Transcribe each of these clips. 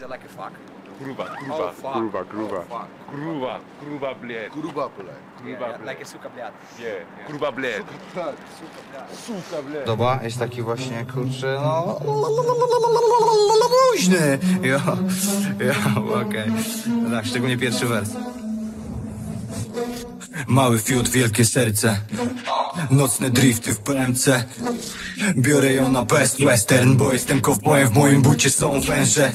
that like a fuck? Gruba, gruba, oh, gruba, gruba, oh, gruba, gruba, bled. Gruba, bled. Gruba, yeah. Like a suka, bled. Yeah, yeah. gruba, bled. Suka, bled. Suka, bled. Doba jest taki właśnie, kurczę, no, luźny. Jo, jo, okej. Okay. Tak, szczególnie pierwszy wers. Mały fiut, wielkie serce Nocne drifty w BMC Biorę ją na Best Western Bo jestem kowbojem, w moim bucie są węże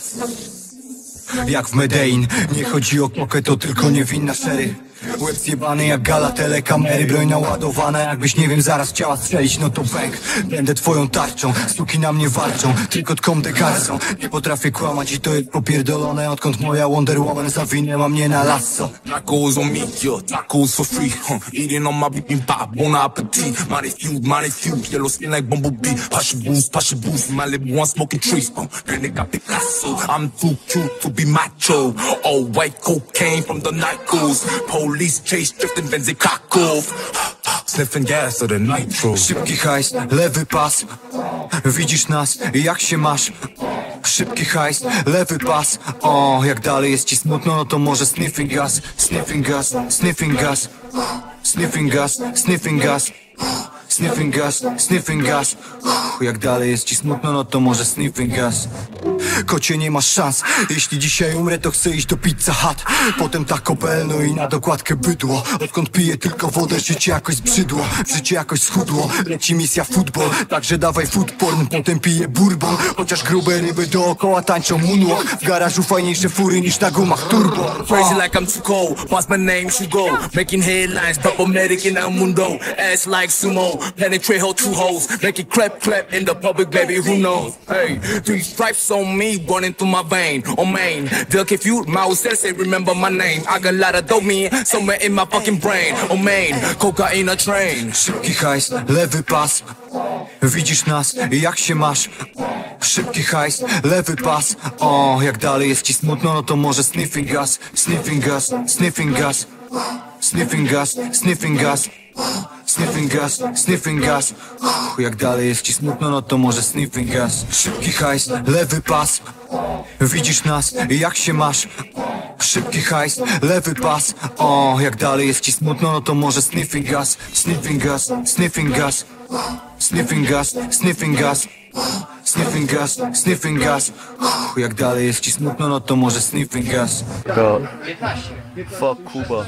jak w Medein. Nie chodzi o kokę, to tylko niewinna szery Łeb zjebany jak gala telekamery Broń naładowana, jakbyś nie wiem zaraz chciała strzelić No to bęk, będę twoją tarczą Suki na mnie walczą, tylko tką degarsą Nie potrafię kłamać i to jest popierdolone Odkąd moja Wonder Woman zawinęła mnie na lasso Tacos on me, yeah, tacos for free. Huh. Eating on my bibimbap, bon appetit. Mighty few, mighty few, yellow skin like bumblebee. Pasha boost, pasha boost, my lip one smoking trees. Uh, then Picasso. I'm too cute to be macho. All white cocaine from the Nikos. Police chase drifting cock off. Sniffing gas of the nitro. Szybki hajs, lewy pas Widzisz nas, jak się masz? Szybki hajs, lewy pas O, jak dalej jest ci smutno, no to może sniffing gas Sniffing gas, sniffing gas Sniffing gas, sniffing gas Sniffing gas, sniffing gas Jak dalej jest ci smutno, no to może sniffing gas Kocie nie masz szans Jeśli dzisiaj umrę, to chcę iść do Pizza Hut Potem Taco Bell, no i na dokładkę bydło Odkąd piję tylko wodę, życie jakoś zbrzydło Życie jakoś schudło, leci misja futbol Także dawaj food porn, potem piję bourbon Chociaż grube ryby dookoła tańczą moonwalk W garażu fajniejsze fury niż na gumach turbo Crazy like I'm too cold. Once my name should go. Making headlines, Papa Medic in El Mundo. Ass like sumo. Penetrate her two holes. Make it clap clap in the public, baby. Who knows? Hey, three stripes on me, running through my vein. Said, say, remember my name. I got a lot of dopamine somewhere in my fucking brain. Main. Cocaine a train. Szybki hajs, lewy pas Widzisz nas, jak się masz? Szybki hajs, lewy pas O, jak dalej jest ci smutno, no to może sniffing gas Sniffing gas, sniffing gas Sniffing gas, sniffing gas Sniffing gas, sniffing gas. Uff, Jak dalej jest ci smutno, no to może sniffing gas. Szybki hajs, lewy pas. Widzisz nas, jak się masz? Szybki hajs, lewy pas. O, jak dalej jest ci smutno, no to może sniffing gas. Sniffing gas, sniffing gas. Sniffing gas, sniffing gas. Sniffing gas, sniffing gas. Uff, Jak dalej jest ci smutno, no to może sniffing gas. Fuck Kuba.